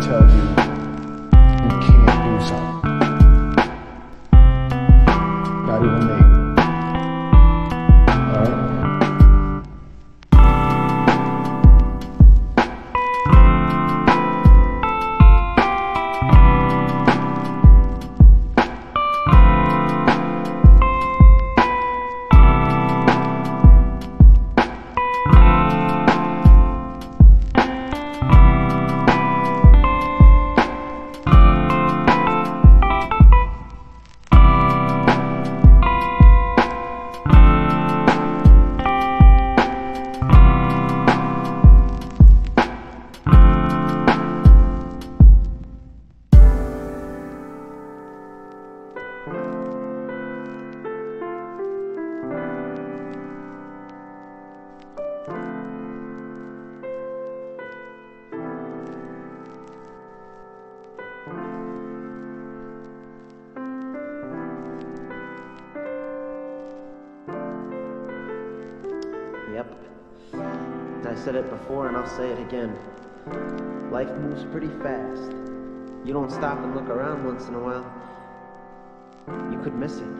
tell you. say it again. Life moves pretty fast. You don't stop and look around once in a while, you could miss it.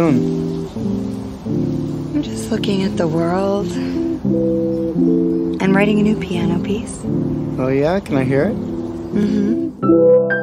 What are you doing? I'm just looking at the world. I'm writing a new piano piece. Oh, yeah? Can I hear it? Mm-hmm. to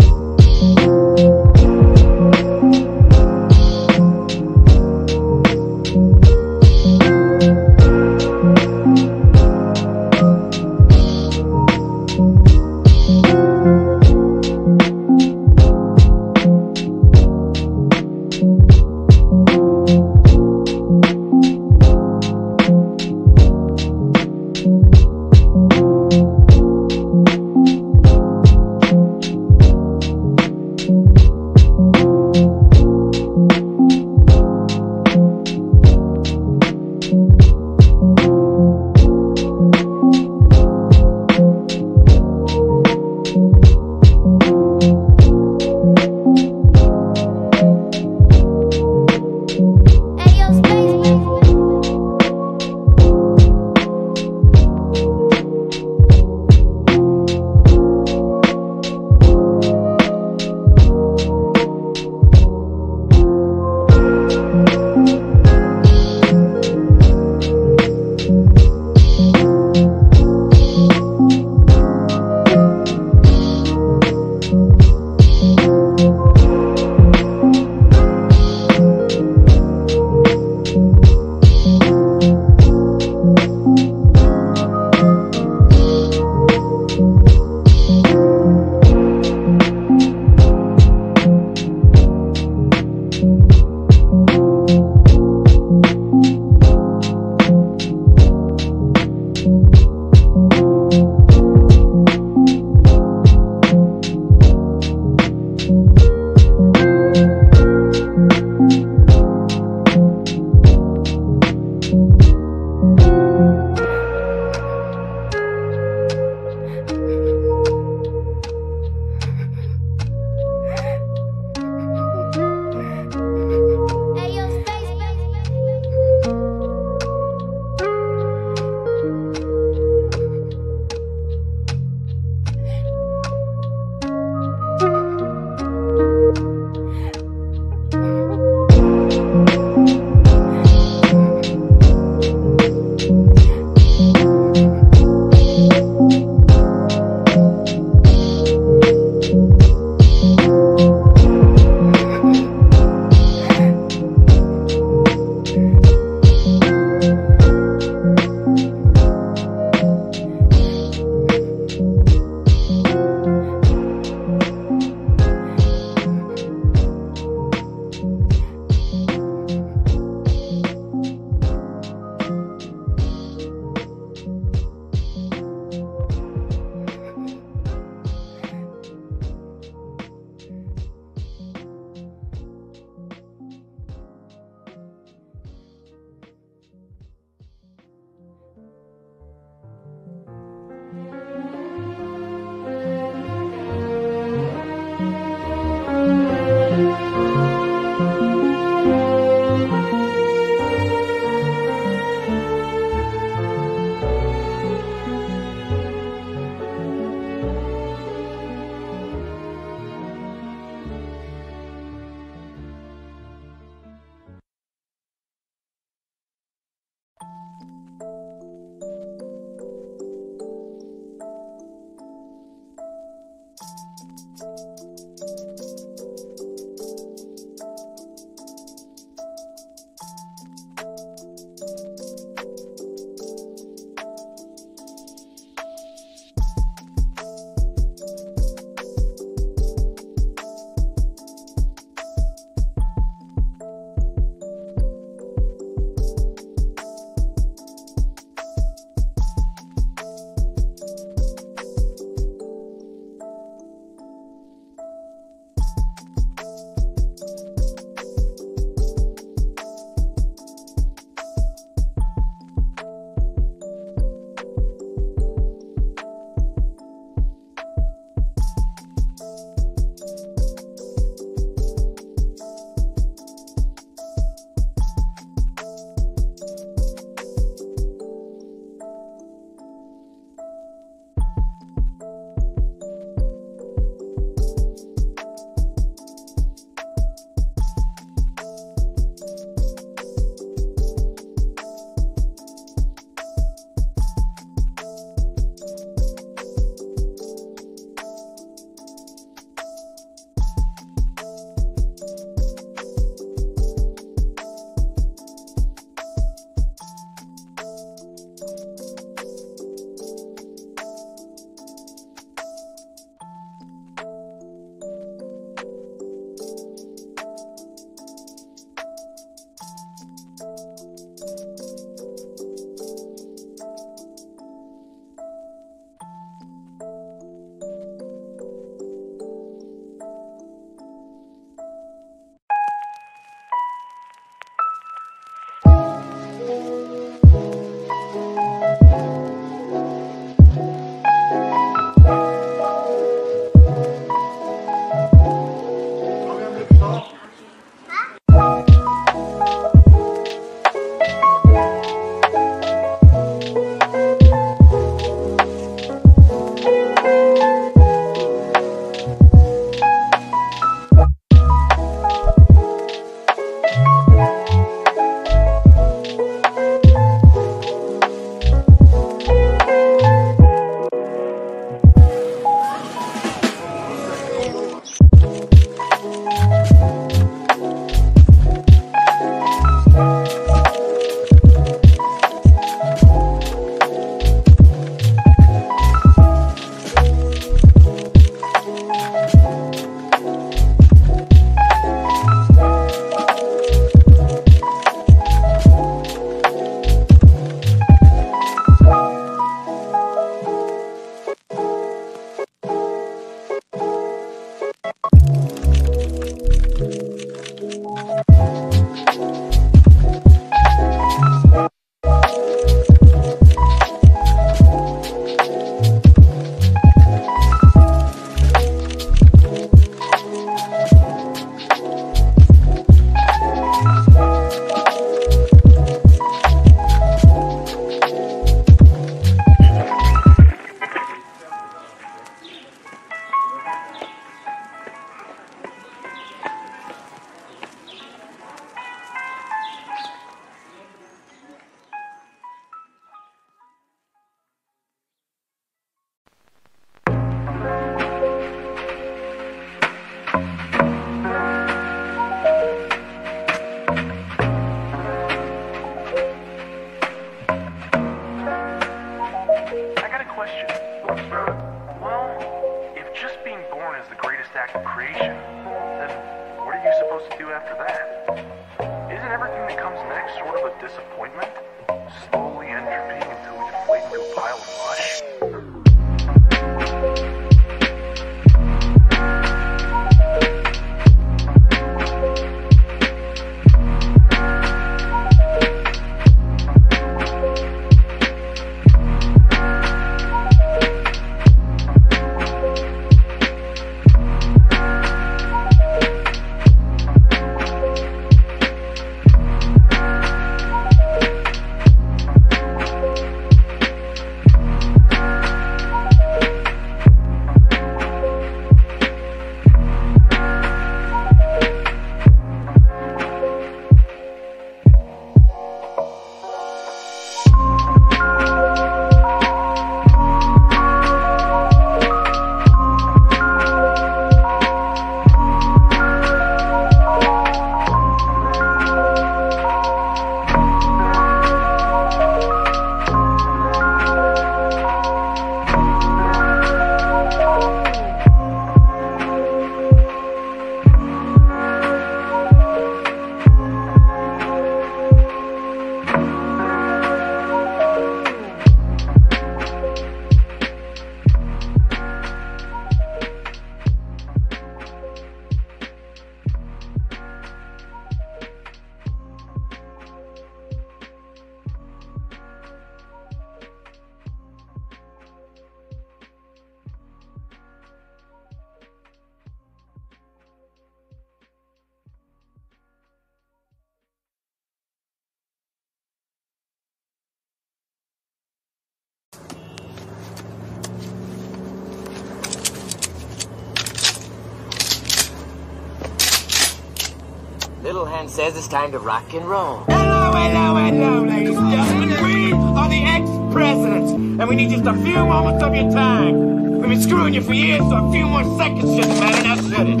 says it's time to rock and roll. Hello, hello, hello, ladies and gentlemen. We are the ex-presidents, and we need just a few moments of your time. We've been screwing you for years, so a few more seconds shouldn't matter, now should it?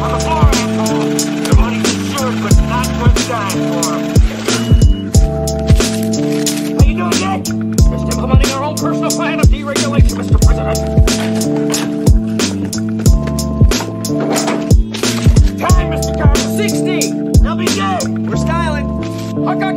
On the floor, asshole. The money's insured, but not good time for. How you doing, Nick? Implementing our own personal plan of deregulation, Mr. President. I got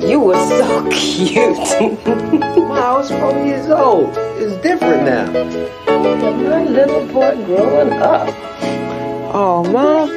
You were so cute. Wow, I was four years old. It's different now. My little boy growing up. Oh, mom.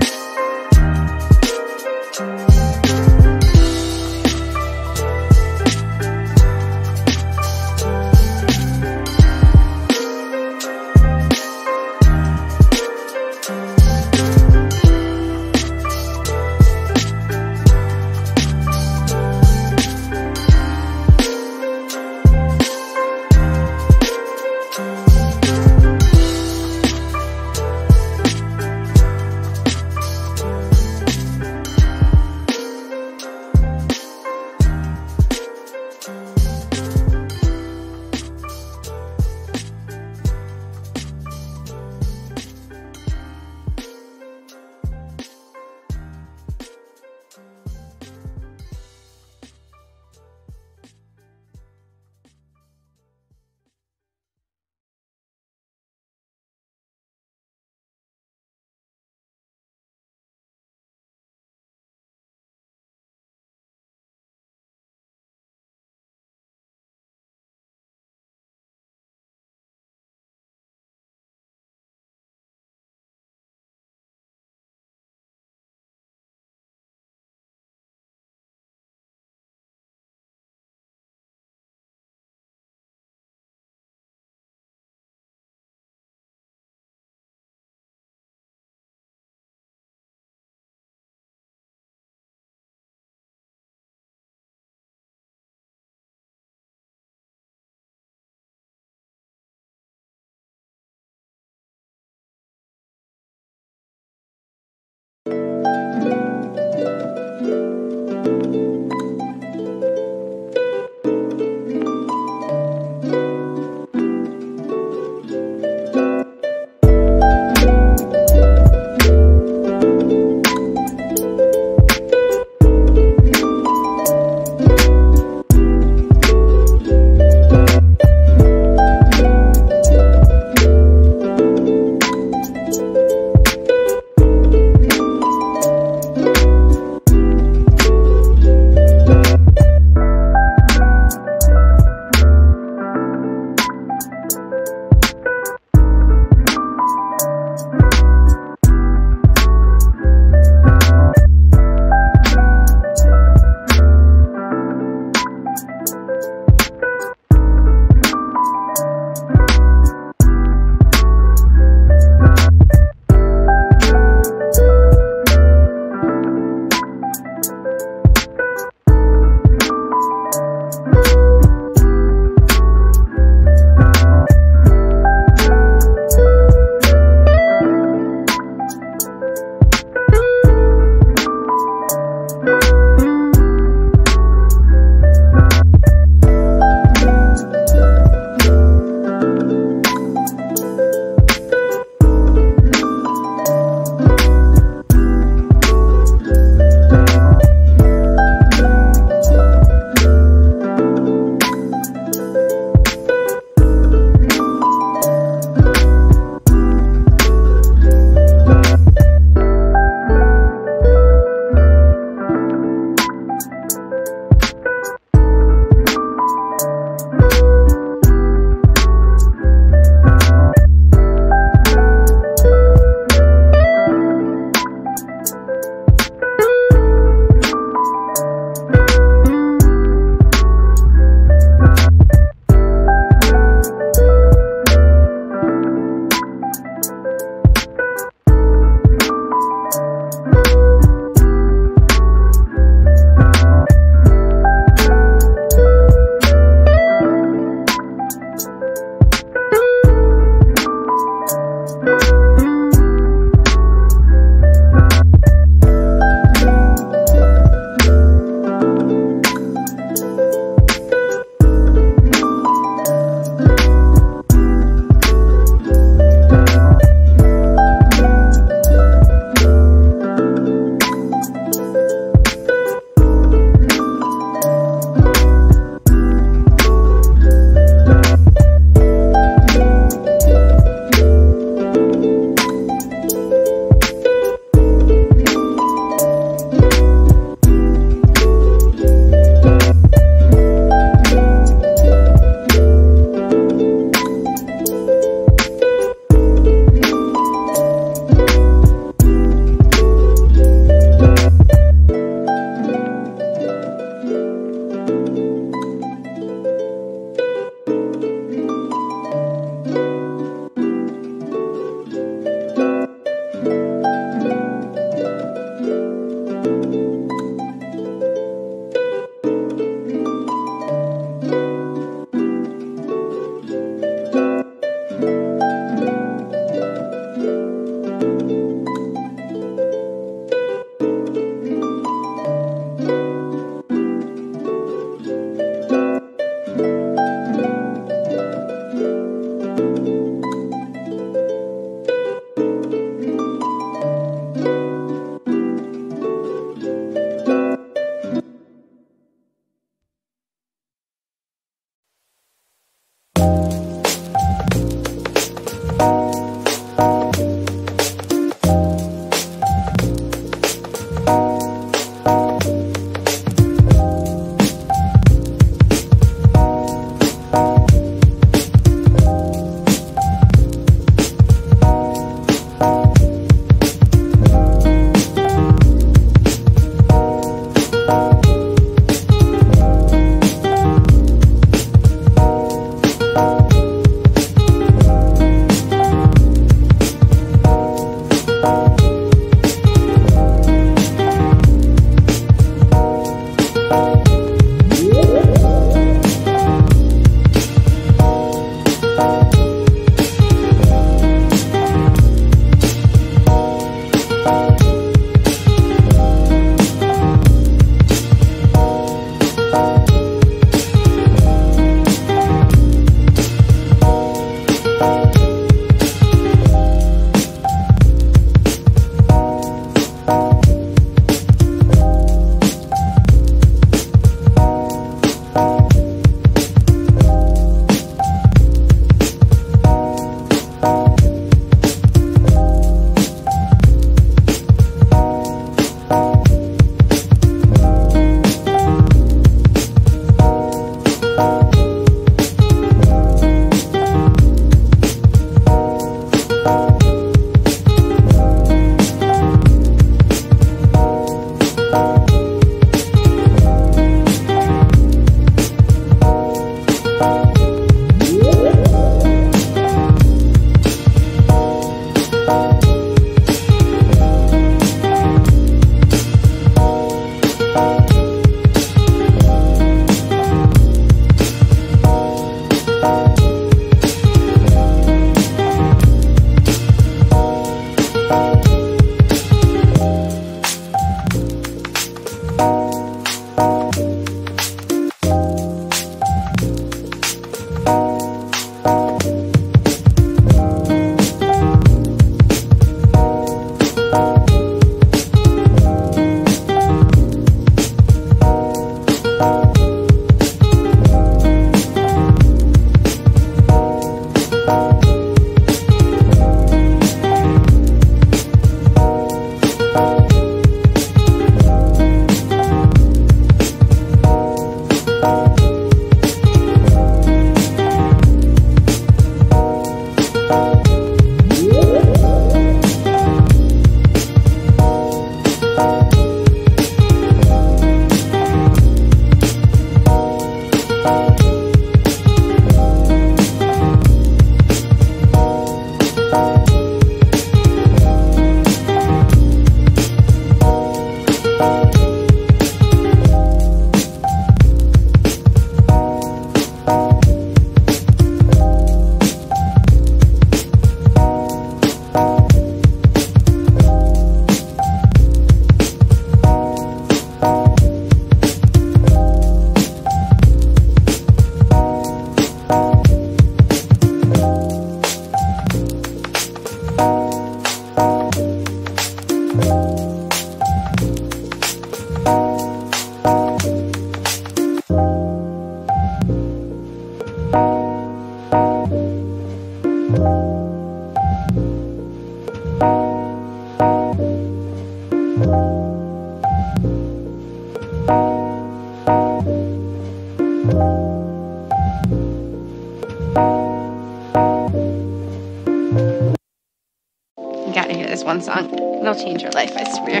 You gotta hear this one song. It'll change your life, I swear.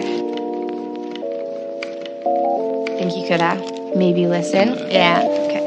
Think you could uh maybe listen? Yeah. Okay.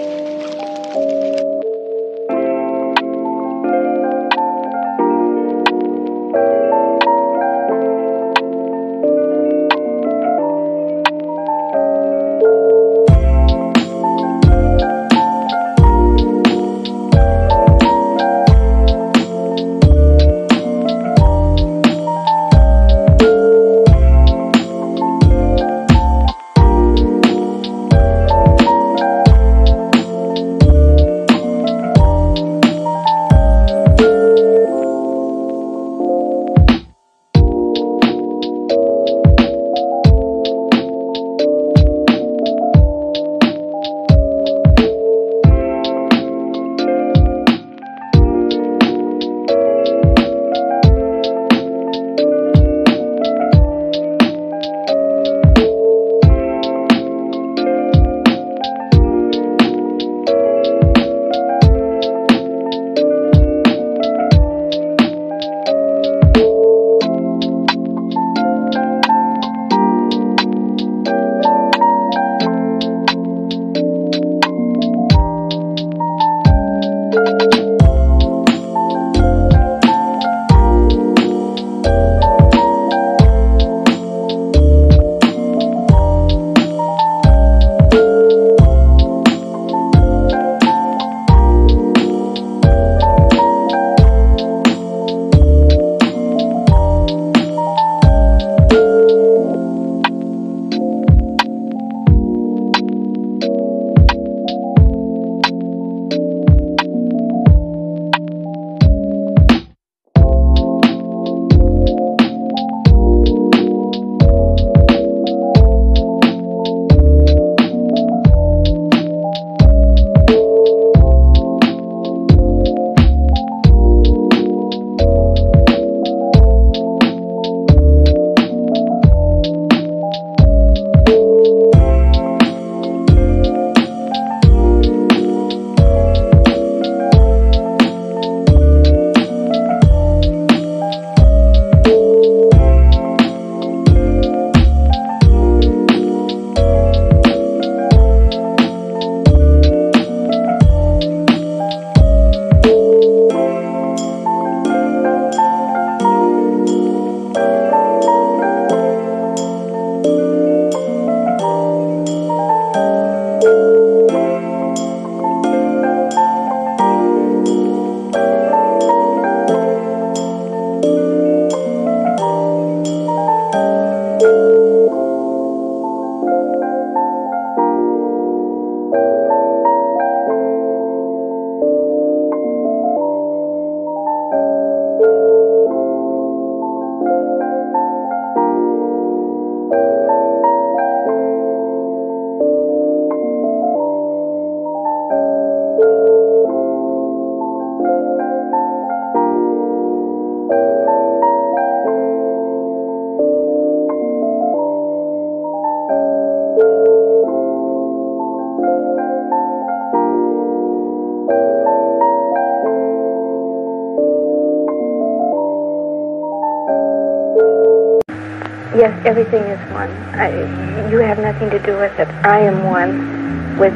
Everything is one. I, you have nothing to do with it. I am one with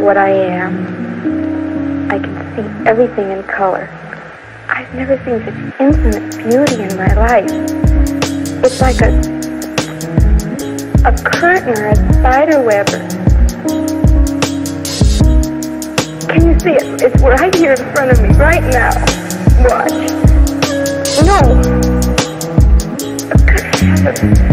what I am. I can see everything in color. I've never seen such infinite beauty in my life. It's like a a curtain or a spider web. Can you see it? It's right here in front of me, right now. Watch. No. Good heavens.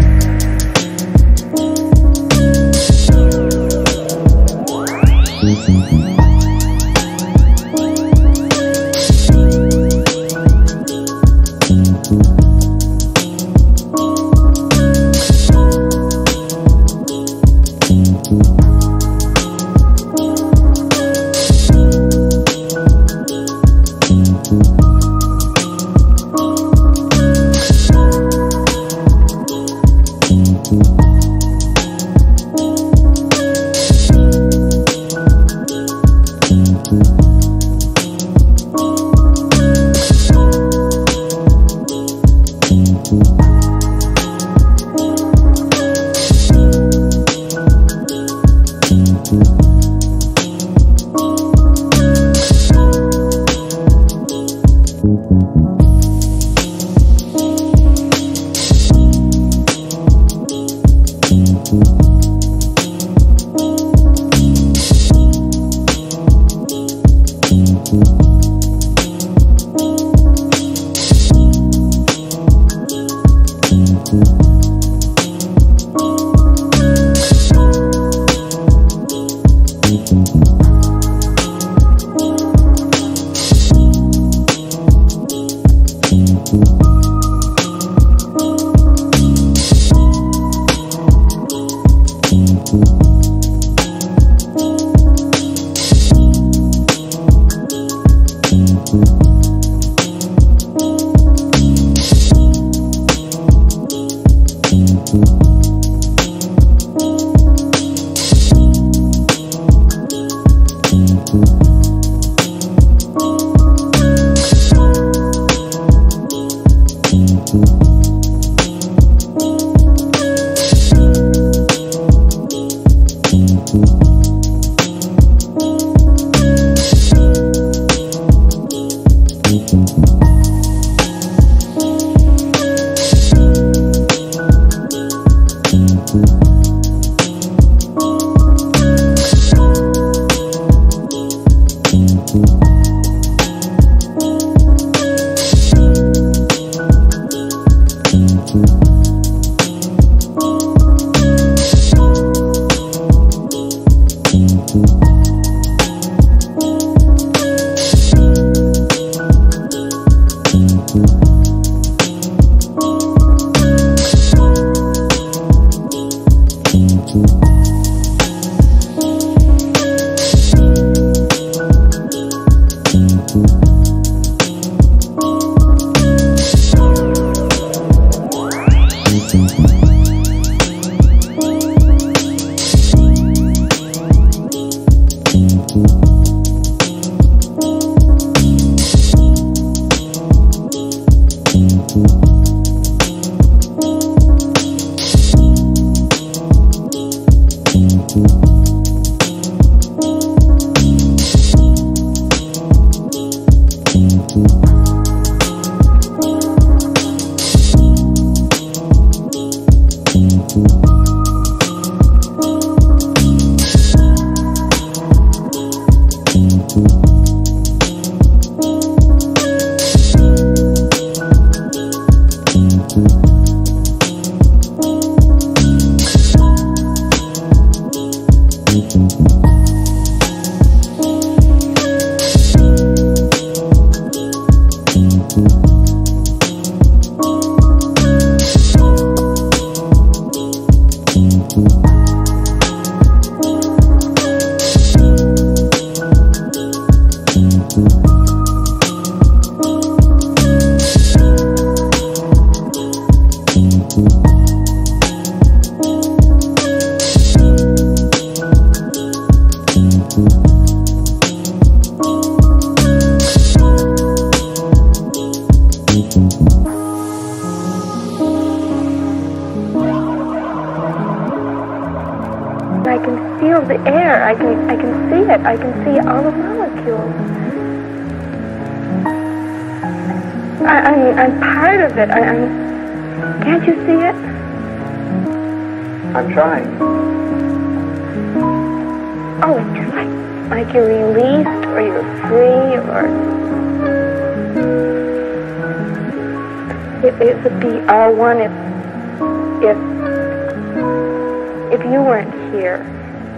Here.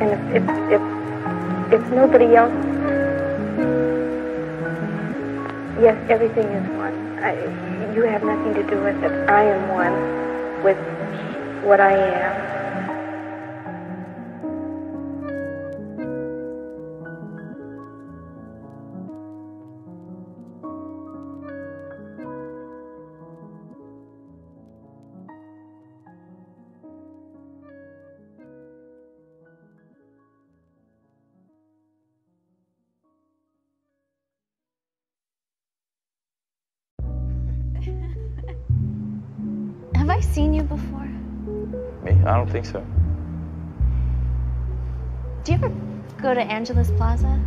And if if if, if nobody else yes everything is one. I, you have nothing to do with it. I am one with what i am I seen you before? Me? I don't think so. Do you ever go to Angela's Plaza?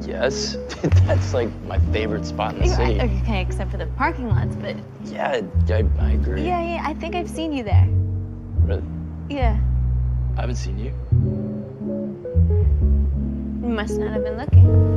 Yes. That's like my favorite spot in the city. Okay, except for the parking lots, but Yeah, I, I agree. yeah, yeah, I think I've seen you there. Really? Yeah, I haven't seen you. you must not have been looking.